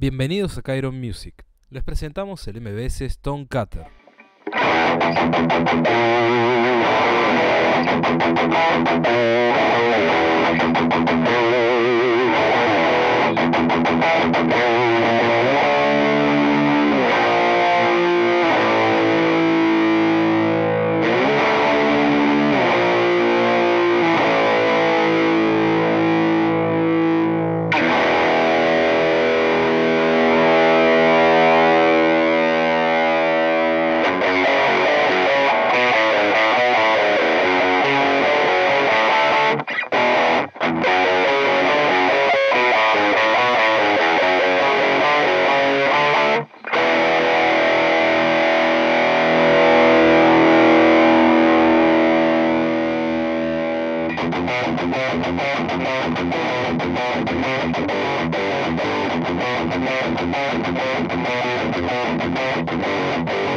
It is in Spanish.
Bienvenidos a Chiron Music. Les presentamos el MBS Stone Cutter. Thank you.